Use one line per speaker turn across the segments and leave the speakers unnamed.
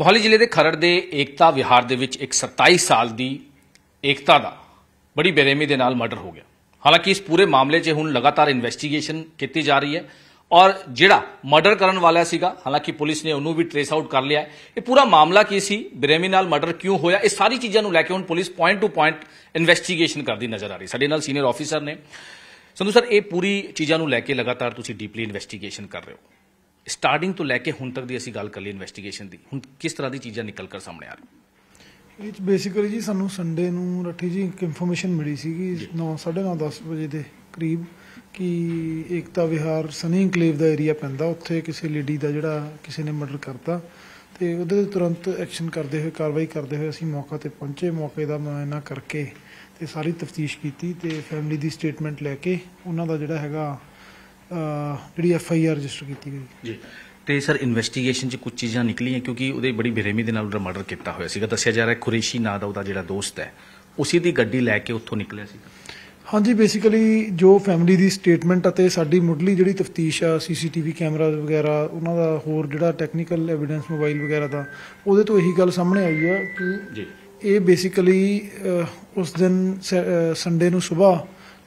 ਮੋਹਾਲੀ ਜ਼ਿਲ੍ਹੇ ਦੇ ਖਰੜ ਦੇ ਏਕਤਾ ਵਿਹਾਰ ਦੇ ਵਿੱਚ ਇੱਕ 27 ਸਾਲ ਦੀ ਏਕਤਾ ਦਾ ਬੜੀ ਬੇਰਹਿਮੀ ਦੇ ਨਾਲ ਮਰਡਰ ਹੋ ਗਿਆ। ਹਾਲਾਂਕਿ ਇਸ ਪੂਰੇ ਮਾਮਲੇ 'ਚ ਹੁਣ ਲਗਾਤਾਰ ਇਨਵੈਸਟੀਗੇਸ਼ਨ ਕੀਤੀ ਜਾ ਰਹੀ ਹੈ ਔਰ ਜਿਹੜਾ ਮਰਡਰ ਕਰਨ ਵਾਲਾ ਸੀਗਾ, ਹਾਲਾਂਕਿ ਪੁਲਿਸ ਨੇ ਉਹਨੂੰ ਵੀ ਟ੍ਰੇਸ ਆਊਟ ਕਰ ਲਿਆ ਇਹ ਪੂਰਾ ਮਾਮਲਾ ਕੀ ਸੀ? ਬੇਰਹਿਮੀ ਨਾਲ ਮਰਡਰ ਕਿਉਂ ਹੋਇਆ? ਇਹ ਸਾਰੀ ਚੀਜ਼ਾਂ ਨੂੰ ਲੈ ਕੇ ਹੁਣ police point to point investigation ਕਰਦੀ ਨਜ਼ਰ ਆ ਰਹੀ ਸਾਡੇ ਨਾਲ ਸੀਨੀਅਰ ਆਫੀਸਰ ਨੇ। ਸੰਧੂ ਸਰ, ਇਹ ਪੂਰੀ ਚੀਜ਼ਾਂ ਨੂੰ ਲੈ ਕੇ ਲਗਾਤਾਰ ਤੁਸੀਂ ਡੀਪਲੀ ਇਨਵੈਸਟੀਗੇਸ਼ਨ ਕਰ ਰਹੇ ਹੋ। ਸਟਾਰਟਿੰਗ ਤੋਂ ਲੈ ਕੇ ਹੁਣ ਤੱਕ ਦੀ ਅਸੀਂ ਗੱਲ ਕਰ ਲਈ ਇਨਵੈਸਟੀਗੇਸ਼ਨ ਦੀ। ਹੁਣ ਕਿਸ ਤਰ੍ਹਾਂ ਦੀ ਚੀਜ਼ਾਂ ਨਿਕਲ ਕਰ ਸਾਹਮਣੇ ਆ ਰਹੀਆਂ?
ਇਹ ਬੇਸਿਕਲੀ ਜੀ ਸਾਨੂੰ ਸੰਡੇ ਨੂੰ ਰੱਠੀ ਜੀ ਇੱਕ ਇਨਫੋਰਮੇਸ਼ਨ ਮਿਲੀ ਸੀਗੀ 9 9:30 10 ਵਜੇ ਦੇ ਕਰੀਬ ਕਿ ਏਕਤਾ ਵਿਹਾਰ ਸਨੀ ਇਨਕਲੇਵ ਦਾ ਏਰੀਆ ਪੈਂਦਾ। ਉੱਥੇ ਕਿਸੇ ਲੇਡੀ ਦਾ ਜਿਹੜਾ ਕਿਸੇ ਨੇ ਮਰਡਰ ਕਰਤਾ। ਤੇ ਉਹਦੇ ਤੁਰੰਤ ਐਕਸ਼ਨ ਕਰਦੇ ਹੋਏ ਕਾਰਵਾਈ ਕਰਦੇ ਹੋਏ ਅਸੀਂ ਮੌਕਾ ਤੇ ਪਹੁੰਚੇ। ਮੌਕੇ ਦਾ ਮੁਆਇਨਾ ਕਰਕੇ ਤੇ ਸਾਰੀ ਤਫਤੀਸ਼ ਕੀਤੀ ਤੇ ਫੈਮਿਲੀ ਦੀ ਸਟੇਟਮੈਂਟ ਲੈ ਕੇ ਉਹਨਾਂ ਦਾ ਜਿਹੜਾ ਹੈਗਾ ਜਿਹੜੀ ਐਫ ਆਈ ਆਰ ਰਜਿਸਟਰ ਕੀਤੀ ਗਈ।
ਜੀ। ਤੇ ਸਰ ਇਨਵੈਸਟੀਗੇਸ਼ਨ 'ਚ ਕੁਝ ਚੀਜ਼ਾਂ ਨਿਕਲੀਆਂ ਕਿਉਂਕਿ ਉਹਦੇ ਬੜੀ ਬੇਰਹਿਮੀ ਦੇ ਨਾਲ ਉਹਦਾ ਮਰਡਰ ਕੀਤਾ ਹੋਇਆ ਸੀਗਾ। ਦੱਸਿਆ ਜਾ ਰਿਹਾ ਹੈ ਕੁਰੇਸ਼ੀ ਨਾਂ ਦਾ ਉਹਦਾ ਜਿਹੜਾ ਦੋਸਤ ਹੈ ਉਸੇ ਦੀ ਗੱਡੀ ਲੈ ਕੇ ਉੱਥੋਂ ਨਿਕਲਿਆ ਸੀਗਾ।
ਹਾਂਜੀ ਬੇਸਿਕਲੀ ਜੋ ਫੈਮਿਲੀ ਦੀ ਸਟੇਟਮੈਂਟ ਅਤੇ ਸਾਡੀ ਮੁੱਢਲੀ ਜਿਹੜੀ ਤਫਤੀਸ਼ ਆ ਸੀਸੀਟੀਵੀ ਕੈਮਰਾ ਵਗੈਰਾ ਉਹਨਾਂ ਦਾ ਹੋਰ ਜਿਹੜਾ ਟੈਕਨੀਕਲ ਐਵੀਡੈਂਸ ਮੋਬਾਈਲ ਵਗੈਰਾ ਦਾ ਉਹਦੇ ਤੋਂ ਇਹੀ ਗੱਲ ਸਾਹਮਣੇ ਆਈ ਆ ਕਿ
ਜੀ।
ਇਹ ਬੇਸਿਕਲੀ ਉਸ ਦਿਨ ਸੰਡੇ ਨੂੰ ਸਵੇਰ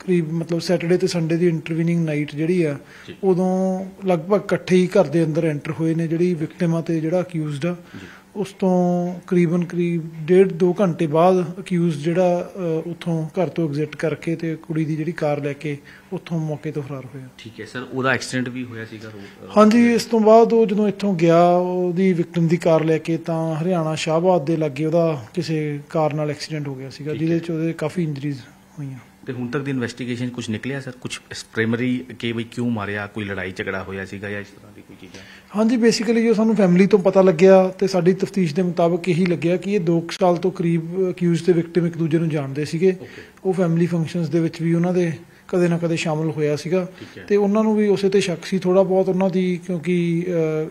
ਕਰੀਬ ਮਤਲਬ ਸੈਟਰਡੇ ਤੇ ਸੰਡੇ ਦੀ ਇੰਟਰਵੀਨਿੰਗ ਨਾਈਟ ਜਿਹੜੀ ਆ। ਉਦੋਂ ਲਗਭਗ ਇਕੱਠੇ ਹੀ ਘਰ ਦੇ ਅੰਦਰ ਐਂਟਰ ਹੋਏ ਨੇ ਜਿਹੜੀ ਵਿਕਟਿਮ ਤੇ ਜਿਹੜਾ ਅਕਿਊਜ਼ਡ ਆ ਉਸ ਤੋਂ ਕਰੀਬਨ ਕਰੀਬ ਡੇਢ ਦੋ ਘੰਟੇ ਬਾਅਦ ਅਕਿਊਜ਼ ਜਿਹੜਾ ਉੱਥੋਂ ਘਰ ਤੋਂ ਐਗਜ਼ਿਟ ਕਰਕੇ ਤੇ ਕੁੜੀ ਦੀ ਜਿਹੜੀ ਕਾਰ ਲੈ ਕੇ ਉੱਥੋਂ ਮੌਕੇ ਤੋਂ ਫਰਾਰ ਹੋਇਆ
ਠੀਕ ਹੈ ਸਰ ਉਹਦਾ ਐਕਸੀਡੈਂਟ ਵੀ ਹੋਇਆ ਸੀਗਾ
ਹਾਂਜੀ ਇਸ ਤੋਂ ਬਾਅਦ ਉਹ ਜਦੋਂ ਇੱਥੋਂ ਗਿਆ ਉਹਦੀ ਵਿਕਟਿਮ ਦੀ ਕਾਰ ਲੈ ਕੇ ਤਾਂ ਹਰਿਆਣਾ ਸ਼ਾਹਬਾਦ ਦੇ ਲਾਗੇ ਉਹਦਾ ਕਿਸੇ ਕਾਰ ਨਾਲ ਐਕਸੀਡੈਂਟ ਹੋ ਗਿਆ ਸੀਗਾ ਜਿਹਦੇ। ਚ ਉਹਦੇ ਕਾਫੀ ਇੰਜਰੀਜ਼ ਹੋਈਆਂ
ਤੇ ਹੁਣ ਤੱਕ ਦੀ ਇਨਵੈਸਟੀਗੇਸ਼ਨ ਕੁਝ ਨਿਕਲਿਆ ਸਰ? ਕੁਝ ਪ੍ਰਾਇਮਰੀ ਕਿ ਬਈ ਕਿਉਂ ਮਾਰਿਆ? ਕੋਈ ਲੜਾਈ ਝਗੜਾ ਹੋਇਆ ਸੀਗਾ ਜਾਂ ਇਸ ਤਰ੍ਹਾਂ ਦੀ ਕੋਈ ਚੀਜ਼ਾਂ?
ਹਾਂਜੀ ਬੇਸਿਕਲੀ ਜੋ ਸਾਨੂੰ ਫੈਮਿਲੀ ਤੋਂ ਪਤਾ ਲੱਗਿਆ ਤੇ ਸਾਡੀ ਤਫਤੀਸ਼ ਦੇ ਮੁਤਾਬਕ ਇਹੀ ਲੱਗਿਆ ਕਿ ਇਹ 2 ਸਾਲ ਤੋਂ ਕਰੀਬ ਅਕਿਊਜ਼ ਤੇ ਵਿਕਟਿਮ ਇੱਕ ਦੂਜੇ ਨੂੰ ਜਾਣਦੇ ਸੀਗੇ. ਉਹ ਫੈਮਿਲੀ ਫੰਕਸ਼ਨਸ ਦੇ ਵਿੱਚ ਵੀ ਉਹਨਾਂ ਦੇ ਕਦੇ ਨਾ ਕਦੇ ਸ਼ਾਮਲ ਹੋਇਆ ਸੀਗਾ। ਤੇ ਉਹਨਾਂ ਨੂੰ ਵੀ ਉਸੇ ਤੇ ਸ਼ੱਕ ਸੀ ਥੋੜਾ ਬਹੁਤ ਉਹਨਾਂ ਦੀ ਕਿਉਂਕਿ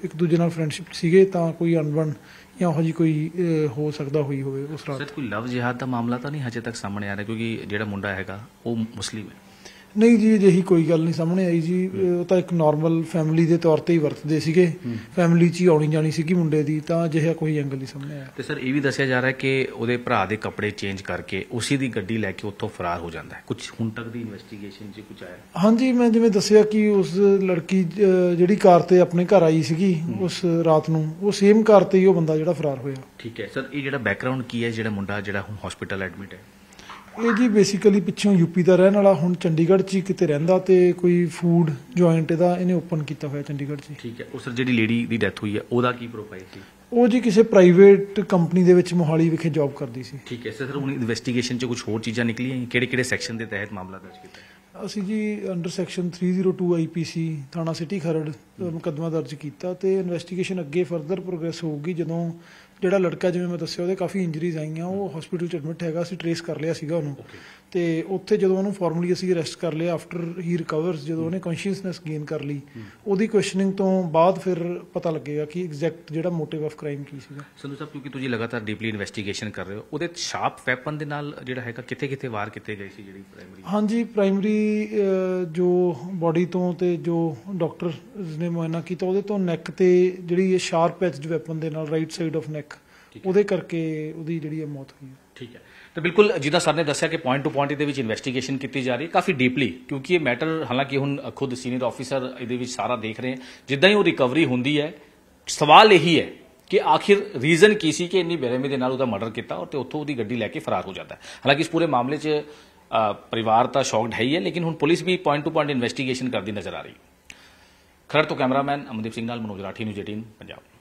ਇੱਕ ਦੂਜੇ ਨਾਲ ਫਰੈਂਡਸ਼ਿਪ ਸੀਗੇ ਤਾਂ ਕੋਈ ਅਣਬਣ ਜਾਂ ਉਹ ਜੀ ਕੋਈ ਹੋ ਸਕਦਾ ਹੋਈ ਹੋਵੇ ਉਸ ਰਾਤ।
ਸਰ, ਕੋਈ ਲਵ ਜਿਹਾਦ ਦਾ ਮਾਮਲਾ ਤਾਂ ਨਹੀਂ ਹਜੇ ਤੱਕ ਸਾਹਮਣੇ ਆ ਰਿਹਾ, ਕਿਉਂਕਿ ਜਿਹੜਾ ਮੁੰਡਾ ਹੈਗਾ, ਉਹ ਮੁਸਲਿਮ ਹੈ।
ਨਹੀਂ ਜੀ ਅਜਿਹੀ ਕੋਈ ਗੱਲ ਨਹੀਂ ਸਾਹਮਣੇ ਆਈ ਜੀ। ਉਹ ਤਾਂ ਇੱਕ ਨਾਰਮਲ ਫੈਮਿਲੀ ਦੇ ਤੌਰ ਤੇ ਹੀ ਵਰਤਦੇ ਸੀਗੇ। ਫੈਮਿਲੀ 'ਚ ਹੀ ਆਉਣੀ ਜਾਣੀ ਸੀਗੀ ਮੁੰਡੇ ਦੀ ਤਾਂ ਅਜਿਹਾ ਕੋਈ ਐਂਗਲ ਨਹੀਂ ਸਾਹਮਣੇ ਆਇਆ।
ਤੇ ਸਰ ਇਹ ਵੀ ਦੱਸਿਆ ਜਾ ਰਿਹਾ ਹੈ ਕਿ ਉਹਦੇ ਭਰਾ ਦੇ ਕੱਪੜੇ ਚੇਂਜ ਕਰਕੇ ਉਸੇ ਦੀ ਗੱਡੀ ਲੈ ਕੇ ਉੱਥੋਂ ਫਰਾਰ ਹੋ ਜਾਂਦਾ ਹੈ। ਕੁਝ ਹੁਣ ਤੱਕ ਦੀ ਇਨਵੈਸਟੀਗੇਸ਼ਨ 'ਚ ਕੁਝ ਆਇਆ?
ਹਾਂਜੀ ਮੈਂ ਜਿਵੇਂ ਦੱਸਿਆ ਕਿ ਉਸ ਲੜਕੀ ਜਿਹੜੀ ਕਾਰ ਤੇ ਆਪਣੇ ਘਰ ਆਈ ਸੀਗੀ ਉਸ ਰਾਤ ਨੂੰ ਉਹ ਸੇਮ ਕਾਰ ਤੇ ਹੀ ਉਹ ਬੰਦਾ ਜਿਹੜਾ ਫਰਾਰ ਹੋਇਆ।
ਠੀਕ ਹੈ। ਸਰ ਇਹ ਜਿਹੜਾ ਬੈਕਗ੍ਰਾਉਂਡ ਕੀ ਹੈ ਜਿਹੜਾ ਮੁੰਡਾ ਜਿਹੜਾ ਹੁਣ ਹਸਪੀਟਲ ਐਡਮਿਟ ਹੈ?
ਇਹ ਜੀ ਬੇਸਿਕਲੀ ਪਿੱਛੋਂ ਯੂਪੀ ਦਾ ਰਹਿਣ ਵਾਲਾ ਹੁਣ ਚੰਡੀਗੜ੍ਹ 'ਚ ਹੀ ਕਿਤੇ ਰਹਿੰਦਾ ਤੇ ਕੋਈ ਫੂਡ ਜੁਆਇੰਟ ਇਹਦਾ ਇਹਨੇ ਓਪਨ ਕੀਤਾ ਹੋਇਆ ਚੰਡੀਗੜ੍ਹ 'ਚ।
ਠੀਕ ਹੈ। ਉਹ ਸਰ ਜਿਹੜੀ ਲੇਡੀ ਦੀ ਡੈਥ ਹੋਈ ਹੈ ਉਹਦਾ ਕੀ ਪ੍ਰੋਫਾਈਲ ਸੀ?
ਉਹ ਜੀ ਕਿਸੇ ਪ੍ਰਾਈਵੇਟ ਕੰਪਨੀ ਦੇ ਵਿੱਚ ਮੋਹਾਲੀ ਵਿਖੇ ਜੌਬ ਕਰਦੀ ਸੀ।
ਠੀਕ ਹੈ। ਸਰ ਹੁਣ ਇਨਵੈਸਟੀਗੇਸ਼ਨ 'ਚ ਕੁਝ ਹੋਰ ਚੀਜ਼ਾਂ ਨਿਕਲੀਆਂ ਕਿਹੜੇ ਕਿਹੜੇ ਸੈਕਸ਼ਨ ਦੇ ਤਹਿਤ ਮਾਮਲਾ ਦਰਜ ਕੀਤਾ?
ਅਸੀਂ ਜੀ ਅੰਡਰ ਸੈਕਸ਼ਨ 302 ਆਈਪੀਸੀ ਥਾਣਾ ਸਿਟੀ ਖਰੜ ਮੁਕੱਦਮਾ ਦਰਜ ਕੀਤਾ ਤੇ ਇਨਵੈਸਟੀਗੇਸ਼ਨ ਅੱਗੇ ਫਰਦਰ ਪ੍ਰੋਗਰੈਸ ਹੋਊਗੀ ਜਦੋਂ ਜਿਹੜਾ ਲੜਕਾ ਜਿਵੇਂ ਮੈਂ ਦੱਸਿਆ ਉਹਦੇ ਕਾਫੀ ਇੰਜਰੀਜ਼ ਆਈਆਂ ਉਹ ਹਸਪੀਟਲ ਚ ਐਡਮਿਟ ਹੈਗਾ ਅਸੀਂ ਟਰੇਸ ਕਰ ਲਿਆ ਸੀਗਾ ਉਹਨੂੰ. ਤੇ ਉੱਥੇ ਜਦੋਂ ਉਹਨੂੰ ਫਾਰਮਲੀ ਅਸੀਂ ਅਰੈਸਟ ਕਰ ਲਿਆ ਆਫਟਰ ਹੀ ਰਿਕਵਰਸ ਜਦੋਂ ਉਹਨੇ ਕੌਨਸ਼ੀਅਸਨੈਸ ਗੇਨ ਕਰ ਲਈ ਉਹਦੀ ਕੁਐਸਚਨਿੰਗ ਤੋਂ ਬਾਅਦ ਫਿਰ ਪਤਾ ਲੱਗੇਗਾ ਕਿ ਐਗਜ਼ੈਕਟ ਜਿਹੜਾ ਮੋਟਿਵ ਆਫ ਕ੍ਰਾਈਮ ਕੀ ਸੀਗਾ
ਸੰਧੂ ਸਾਹਿਬ ਕਿਉਂਕਿ ਤੁਸੀਂ ਲਗਾਤਾਰ ਡੀਪਲੀ ਇਨਵੈਸਟੀਗੇਸ਼ਨ ਕਰ ਰਹੇ ਹੋ ਉਹਦੇ ਸ਼ਾਰਪ ਵੈਪਨ ਦੇ ਨਾਲ ਜਿਹੜਾ ਹੈਗਾ ਕਿੱਥੇ ਕਿੱਥੇ ਵਾਰ ਕੀਤੇ ਗਏ ਸੀ ਜਿਹੜੀ ਪ੍ਰਾਇਮਰੀ
ਹਾਂਜੀ ਪ੍ਰਾਇਮਰੀ ਜੋ ਬਾਡੀ ਤੋਂ ਤੇ ਜੋ ਡਾਕਟਰ ਨੇ ਮੁਆਇਨਾ ਕੀਤਾ ਉਹਦੇ ਤੋਂ ਨੈਕ ਤੇ ਜਿਹੜੀ ਇਹ ਸ਼ਾਰਪ ਐਜਡ ਵੈਪਨ ਦੇ ਨਾਲ ਰਾਈਟ ਸਾਈਡ ਆਫ ਨੈਕ। ਉਹਦੇ ਕਰਕੇ ਉਹਦੀ ਜਿਹੜੀ ਹੈ ਮੌਤ ਹੋਈ ਹੈ।
ਠੀਕ ਹੈ। ਤਾਂ ਬਿਲਕੁਲ ਜਿੱਦਾਂ ਸਰ ਨੇ ਦੱਸਿਆ ਕਿ ਪੁਆਇੰਟ ਟੂ ਪੁਆਇੰਟ ਇਹਦੇ ਵਿੱਚ ਇਨਵੈਸਟੀਗੇਸ਼ਨ ਕੀਤੀ ਜਾ ਰਹੀ ਹੈ ਕਾਫੀ ਡੀਪਲੀ ਕਿਉਂਕਿ ਇਹ ਮੈਟਰ ਹਾਲਾਂਕਿ ਹੁਣ ਖੁਦ ਸੀਨੀਅਰ ਆਫੀਸਰ ਇਹਦੇ ਵਿੱਚ ਸਾਰਾ ਦੇਖ ਰਹੇ ਜਿੱਦਾਂ ਹੀ ਉਹ ਰਿਕਵਰੀ ਹੁੰਦੀ ਹੈ ਸਵਾਲ ਇਹੀ ਹੈ ਕਿ ਆਖਿਰ ਰੀਜ਼ਨ ਕੀ ਸੀ ਕਿ ਇੰਨੀ ਬੇਰਹਿਮੀ ਦੇ ਨਾਲ ਉਹਦਾ ਮਰਡਰ ਕੀਤਾ ਔਰ ਤੇ ਉੱਥੋਂ ਉਹਦੀ ਗੱਡੀ ਲੈ ਕੇ ਫਰਾਰ ਹੋ ਜਾਂਦਾ ਹੈ। ਹਾਲਾਂਕਿ ਇਸ ਪੂਰੇ ਮਾਮਲੇ 'ਚ ਪਰਿਵਾਰ ਤਾਂ ਸ਼ੌਕਡ ਹੈ ਹੀ ਹੈ ਲੇਕਿਨ ਹੁਣ ਪੁਲਿਸ ਵੀ ਪੁਆਇੰਟ ਟੂ ਪੁਆਇੰਟ ਇਨਵੈਸਟੀਗੇਸ਼ਨ ਕਰਦੀ ਨਜ਼ਰ ਆ ਰਹੀ ਹੈ। ਖਰੜ ਤੋਂ ਕੈਮਰਾਮੈਨ ਅਮਨਦੀਪ ਸਿੰਘ ਨਾਲ ਮਨੋਜ ਰਾਠੀ ਨੂੰ 18 ਪੰਜਾਬ।